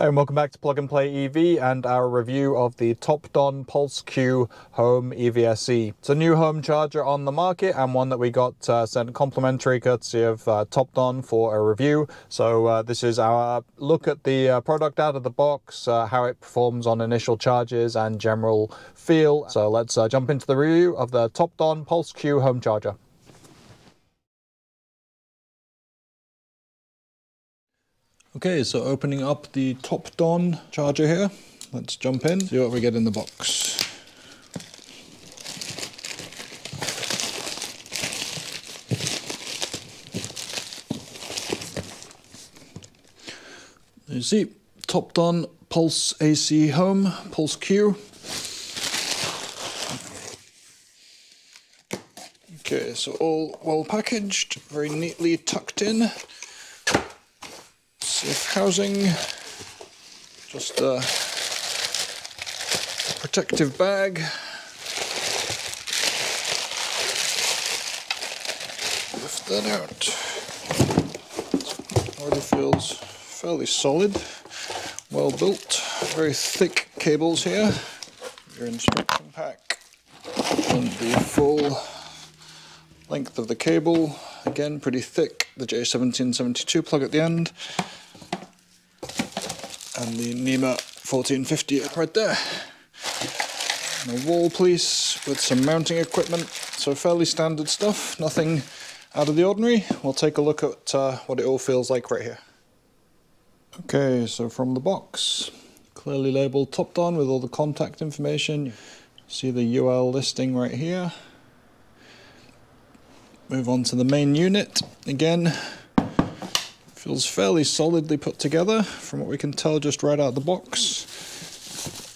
And welcome back to Plug and Play EV and our review of the Topdon Pulse Q Home EVSE. It's a new home charger on the market and one that we got uh, sent complimentary courtesy of uh, Topdon for a review. So uh, this is our look at the uh, product out of the box, uh, how it performs on initial charges and general feel. So let's uh, jump into the review of the Topdon Pulse Q Home Charger. Okay, so opening up the Topdon charger here. Let's jump in, see what we get in the box. You see, Topdon Pulse AC Home, Pulse Q. Okay, so all well packaged, very neatly tucked in. Safe housing, just a protective bag. Lift that out. Already feels fairly solid, well built, very thick cables here. Your instruction pack and the full length of the cable, again pretty thick, the J1772 plug at the end and the NEMA 1450 right there. And a wall piece with some mounting equipment, so fairly standard stuff, nothing out of the ordinary. We'll take a look at uh, what it all feels like right here. Okay, so from the box, clearly labelled Topdon with all the contact information. See the UL listing right here. Move on to the main unit. Again, Feels fairly solidly put together from what we can tell just right out of the box.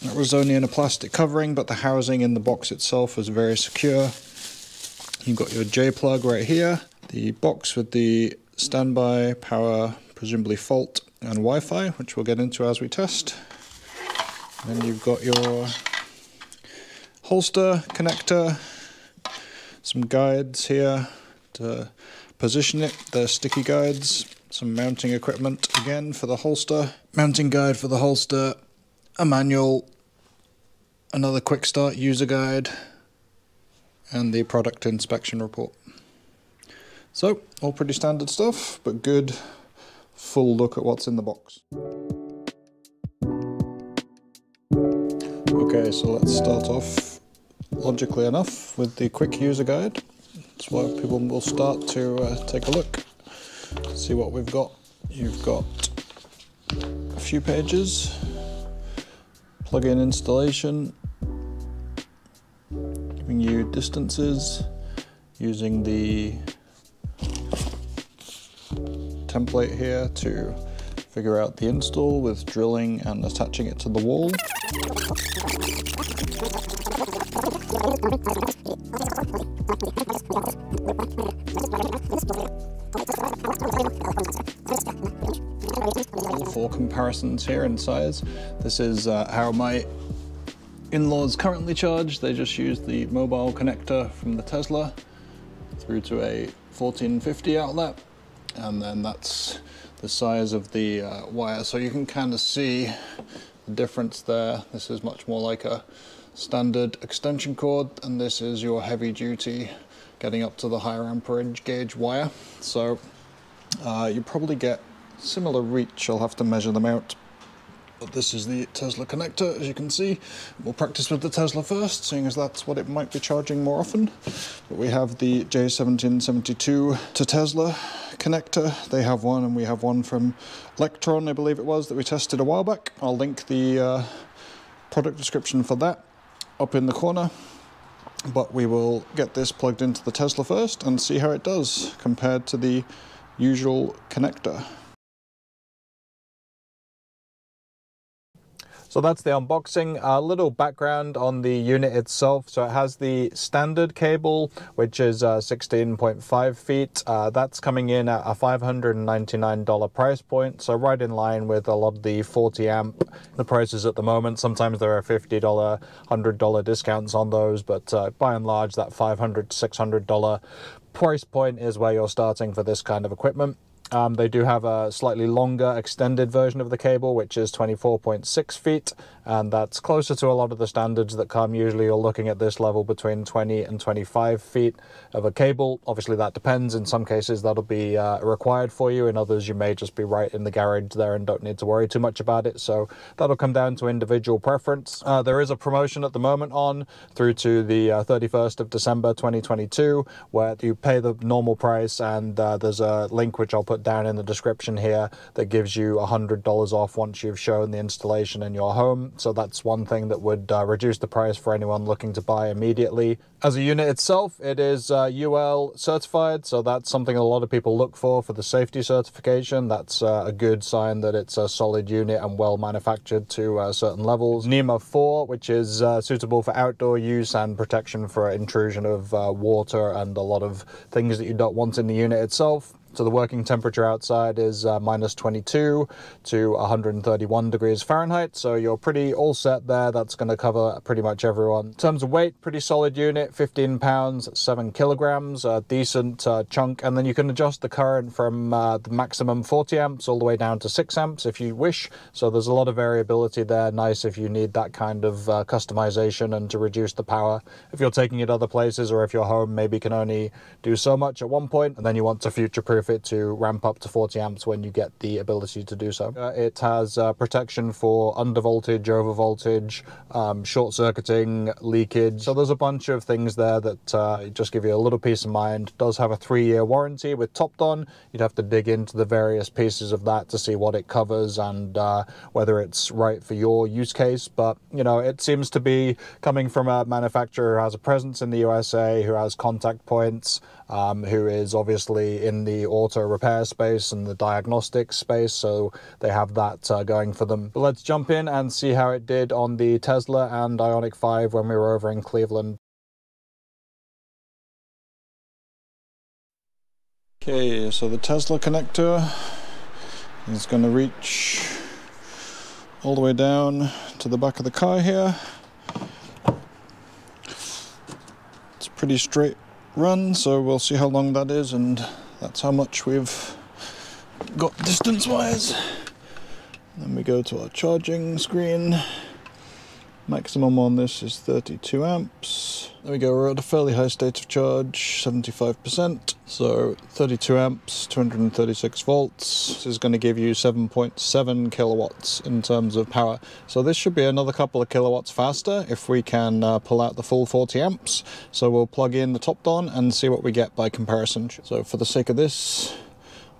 That was only in a plastic covering, but the housing in the box itself was very secure. You've got your J plug right here, the box with the standby power, presumably fault and Wi-Fi, which we'll get into as we test. Then you've got your holster connector, some guides here to position it, the sticky guides, some mounting equipment again for the holster, mounting guide for the holster, a manual, another quick start user guide, and the product inspection report. So, all pretty standard stuff, but good full look at what's in the box. Okay, so let's start off logically enough with the quick user guide. That's where people will start to uh, take a look see what we've got. You've got a few pages, plug-in installation, giving you distances using the template here to figure out the install with drilling and attaching it to the wall. Four comparisons here in size. This is uh, how my in-laws currently charge. They just use the mobile connector from the Tesla through to a 1450 outlet and then that's the size of the uh, wire so you can kind of see the difference there this is much more like a standard extension cord and this is your heavy duty getting up to the higher amperage gauge wire so uh, you probably get similar reach. I'll have to measure them out. But this is the Tesla connector, as you can see. We'll practice with the Tesla first, seeing as that's what it might be charging more often. But we have the J1772 to Tesla connector. They have one, and we have one from Lectron, I believe it was, that we tested a while back. I'll link the uh, product description for that up in the corner but we will get this plugged into the Tesla first and see how it does compared to the usual connector. So that's the unboxing. A little background on the unit itself. So it has the standard cable, which is uh, 16.5 feet. Uh, that's coming in at a $599 price point. So right in line with a lot of the 40 amp the prices at the moment. Sometimes there are $50, $100 discounts on those, but uh, by and large, that $500 to $600 price point is where you're starting for this kind of equipment. Um, they do have a slightly longer extended version of the cable, which is 24.6 feet, and that's closer to a lot of the standards that come. Usually you're looking at this level between 20 and 25 feet of a cable. Obviously that depends. In some cases that'll be uh, required for you. In others you may just be right in the garage there and don't need to worry too much about it. So that'll come down to individual preference. Uh, there is a promotion at the moment on through to the uh, 31st of December 2022 where you pay the normal price and uh, there's a link which I'll put down in the description here that gives you $100 off once you've shown the installation in your home so that's one thing that would uh, reduce the price for anyone looking to buy immediately. As a unit itself, it is uh, UL certified, so that's something a lot of people look for for the safety certification. That's uh, a good sign that it's a solid unit and well manufactured to uh, certain levels. NEMA 4, which is uh, suitable for outdoor use and protection for intrusion of uh, water and a lot of things that you don't want in the unit itself. So the working temperature outside is uh, minus 22 to 131 degrees Fahrenheit. So you're pretty all set there. That's going to cover pretty much everyone. In terms of weight, pretty solid unit, 15 pounds, 7 kilograms, a decent uh, chunk. And then you can adjust the current from uh, the maximum 40 amps all the way down to 6 amps if you wish. So there's a lot of variability there. Nice if you need that kind of uh, customization and to reduce the power. If you're taking it other places or if your home maybe can only do so much at one point and then you want to future-proof it to ramp up to 40 amps when you get the ability to do so. Uh, it has uh, protection for undervoltage, overvoltage, um, short circuiting, leakage. So there's a bunch of things there that uh, just give you a little peace of mind. It does have a three year warranty with Topdon. You'd have to dig into the various pieces of that to see what it covers and uh, whether it's right for your use case. But, you know, it seems to be coming from a manufacturer who has a presence in the USA, who has contact points, um, who is obviously in the auto repair space and the diagnostic space, so they have that uh, going for them. But let's jump in and see how it did on the Tesla and IONIQ 5 when we were over in Cleveland. Okay, so the Tesla connector is going to reach all the way down to the back of the car here. It's pretty straight run, so we'll see how long that is, and that's how much we've got distance-wise. Then we go to our charging screen. Maximum on this is 32 amps. There we go, we're at a fairly high state of charge, 75%. So 32 amps, 236 volts. This is going to give you 7.7 kilowatts in terms of power. So this should be another couple of kilowatts faster if we can uh, pull out the full 40 amps. So we'll plug in the Topdon and see what we get by comparison. So for the sake of this,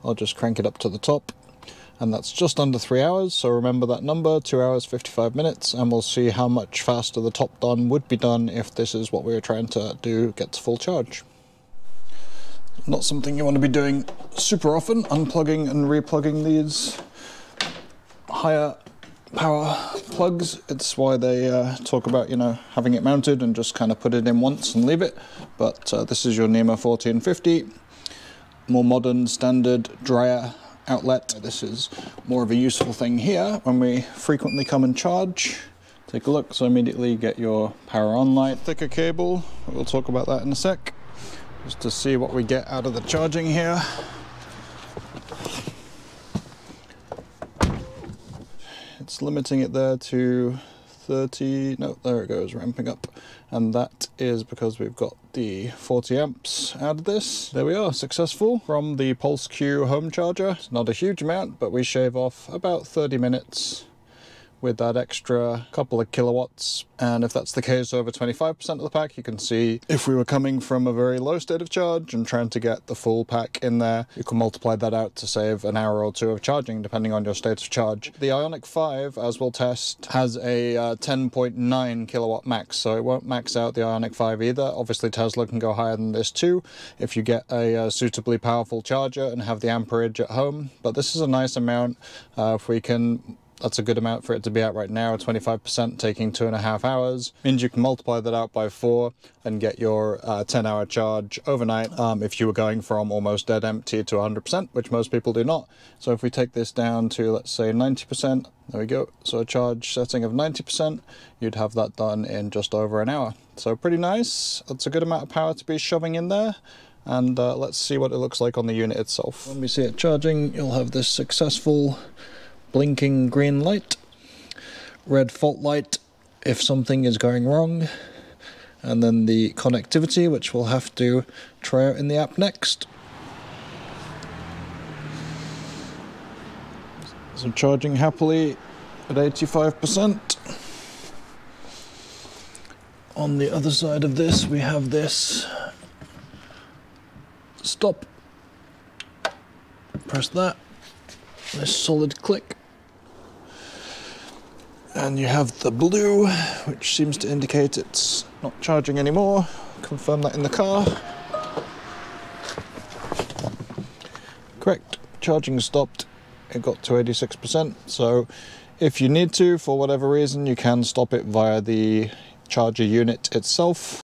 I'll just crank it up to the top and that's just under three hours. So remember that number, two hours, 55 minutes, and we'll see how much faster the Topdon would be done if this is what we were trying to do, get to full charge. Not something you want to be doing super often, unplugging and replugging these higher power plugs. It's why they uh, talk about, you know, having it mounted and just kind of put it in once and leave it. But uh, this is your NEMA 1450, more modern, standard, dryer outlet. This is more of a useful thing here when we frequently come and charge. Take a look, so immediately get your power on light. Thicker cable, we'll talk about that in a sec. Just to see what we get out of the charging here. It's limiting it there to 30, no, there it goes, ramping up. And that is because we've got the 40 amps out of this. There we are, successful from the Pulse Q home charger. It's not a huge amount, but we shave off about 30 minutes with that extra couple of kilowatts. And if that's the case over 25% of the pack, you can see if we were coming from a very low state of charge and trying to get the full pack in there, you can multiply that out to save an hour or two of charging, depending on your state of charge. The IONIQ 5, as we'll test, has a uh, 10.9 kilowatt max, so it won't max out the IONIQ 5 either. Obviously, Tesla can go higher than this too, if you get a uh, suitably powerful charger and have the amperage at home. But this is a nice amount. Uh, if we can that's a good amount for it to be at right now. 25% taking two and a half hours means you can multiply that out by four and get your uh, 10 hour charge overnight um, if you were going from almost dead empty to 100%, which most people do not. So if we take this down to, let's say, 90%, there we go. So a charge setting of 90%, you'd have that done in just over an hour. So pretty nice. That's a good amount of power to be shoving in there. and uh, let's see what it looks like on the unit itself. When we see it charging, you'll have this successful blinking green light, red fault light if something is going wrong, and then the connectivity, which we'll have to try out in the app next. So charging happily at 85%. On the other side of this, we have this stop. Press that. This solid click. And you have the blue, which seems to indicate it's not charging anymore. Confirm that in the car. Correct, charging stopped. It got to 86%. So if you need to, for whatever reason, you can stop it via the charger unit itself.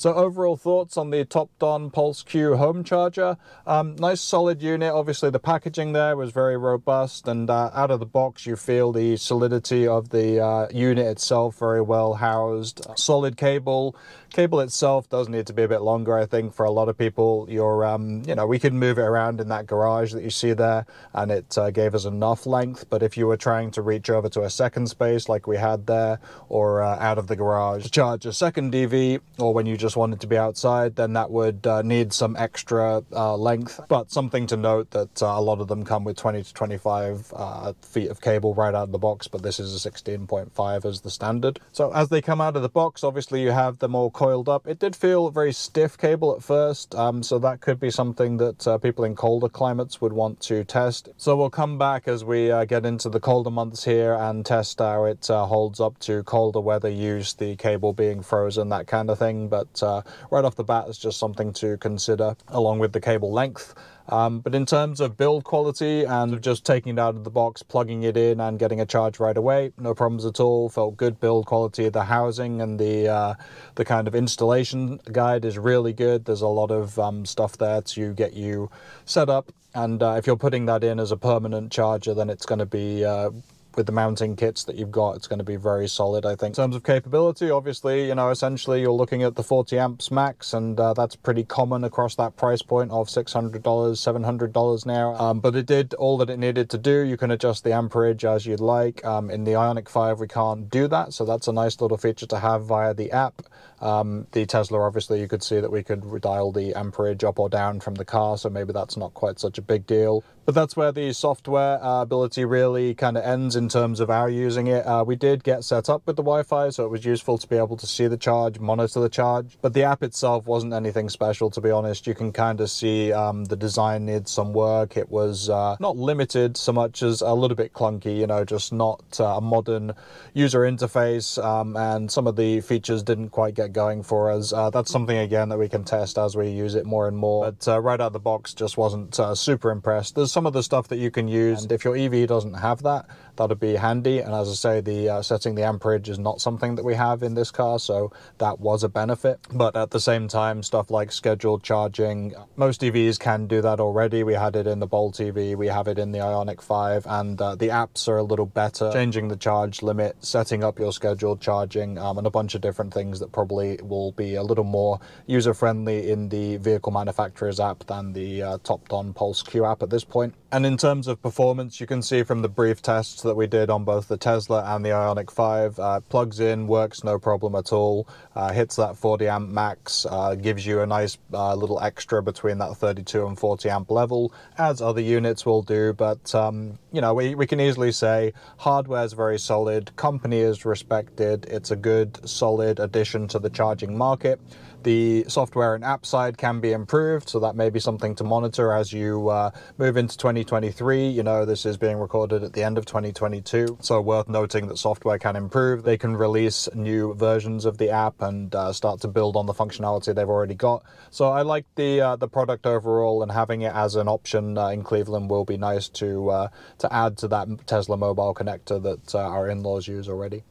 So overall thoughts on the Topdon Pulse Q home charger. Um, nice solid unit. Obviously the packaging there was very robust and uh, out of the box you feel the solidity of the uh, unit itself very well housed. Solid cable. Cable itself does need to be a bit longer I think for a lot of people. You're, um, you know, we could move it around in that garage that you see there and it uh, gave us enough length. But if you were trying to reach over to a second space like we had there or uh, out of the garage to charge a second EV or when you just just wanted to be outside, then that would uh, need some extra uh, length. But something to note that uh, a lot of them come with 20 to 25 uh, feet of cable right out of the box, but this is a 16.5 as the standard. So as they come out of the box, obviously you have them all coiled up. It did feel very stiff cable at first, um, so that could be something that uh, people in colder climates would want to test. So we'll come back as we uh, get into the colder months here and test how it holds up to colder weather use, the cable being frozen, that kind of thing. But uh, right off the bat, it's just something to consider along with the cable length. Um, but in terms of build quality and just taking it out of the box, plugging it in and getting a charge right away, no problems at all. Felt good build quality. Of the housing and the uh, the kind of installation guide is really good. There's a lot of um, stuff there to get you set up. And uh, if you're putting that in as a permanent charger, then it's going to be uh, with the mounting kits that you've got, it's going to be very solid, I think. In terms of capability, obviously, you know, essentially you're looking at the 40 amps max, and uh, that's pretty common across that price point of $600, $700 now. Um, but it did all that it needed to do. You can adjust the amperage as you'd like. Um, in the IONIQ 5, we can't do that, so that's a nice little feature to have via the app. Um, the Tesla, obviously, you could see that we could dial the amperage up or down from the car, so maybe that's not quite such a big deal. But that's where the software uh, ability really kind of ends in terms of our using it. Uh, we did get set up with the Wi-Fi, so it was useful to be able to see the charge, monitor the charge. But the app itself wasn't anything special, to be honest. You can kind of see um, the design needs some work. It was uh, not limited so much as a little bit clunky, you know, just not uh, a modern user interface, um, and some of the features didn't quite get going for us. Uh, that's something again that we can test as we use it more and more. But uh, right out of the box, just wasn't super impressed. There's some of the stuff that you can use, and if your EV doesn't have that, that'd be handy. And as I say, the uh, setting the amperage is not something that we have in this car, so that was a benefit. But at the same time, stuff like scheduled charging, most EVs can do that already. We had it in the Bolt EV, we have it in the IONIQ 5, and uh, the apps are a little better. Changing the charge limit, setting up your scheduled charging, um, and a bunch of different things that probably will be a little more user friendly in the vehicle manufacturer's app than the uh, Topdon Pulse Q app at this point point. And in terms of performance, you can see from the brief tests that we did on both the Tesla and the IONIQ 5, uh, plugs in, works no problem at all, uh, hits that 40 amp max, uh, gives you a nice uh, little extra between that 32 and 40 amp level, as other units will do. But, um, you know, we, we can easily say hardware is very solid, company is respected, it's a good, solid addition to the charging market. The software and app side can be improved, so that may be something to monitor as you uh, move into 2023. You know, this is being recorded at the end of 2022, so worth noting that software can improve. They can release new versions of the app and uh, start to build on the functionality they've already got. So I like the uh, the product overall, and having it as an option uh, in Cleveland will be nice to uh, to add to that Tesla mobile connector that uh, our in-laws use already.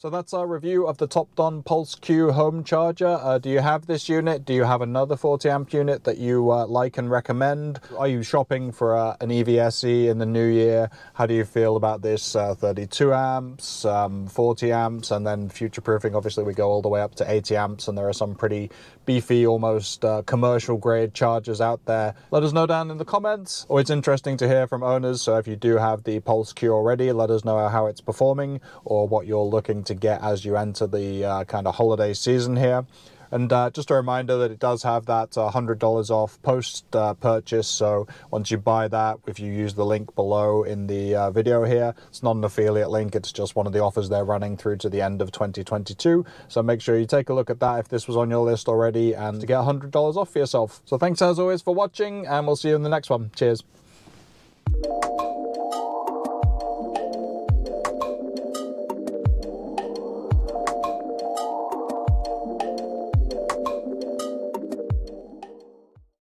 So that's our review of the Topdon Pulse Q home charger. Uh, do you have this unit? Do you have another 40 amp unit that you uh, like and recommend? Are you shopping for uh, an EVSE in the new year? How do you feel about this uh, 32 amps, um, 40 amps, and then future proofing? Obviously, we go all the way up to 80 amps, and there are some pretty beefy, almost uh, commercial grade chargers out there. Let us know down in the comments. Always interesting to hear from owners. So if you do have the Pulse Q already, let us know how it's performing or what you're looking to get as you enter the uh, kind of holiday season here. And uh, just a reminder that it does have that uh, $100 off post uh, purchase. So once you buy that, if you use the link below in the uh, video here, it's not an affiliate link. It's just one of the offers they're running through to the end of 2022. So make sure you take a look at that if this was on your list already and to get $100 off for yourself. So thanks as always for watching and we'll see you in the next one. Cheers.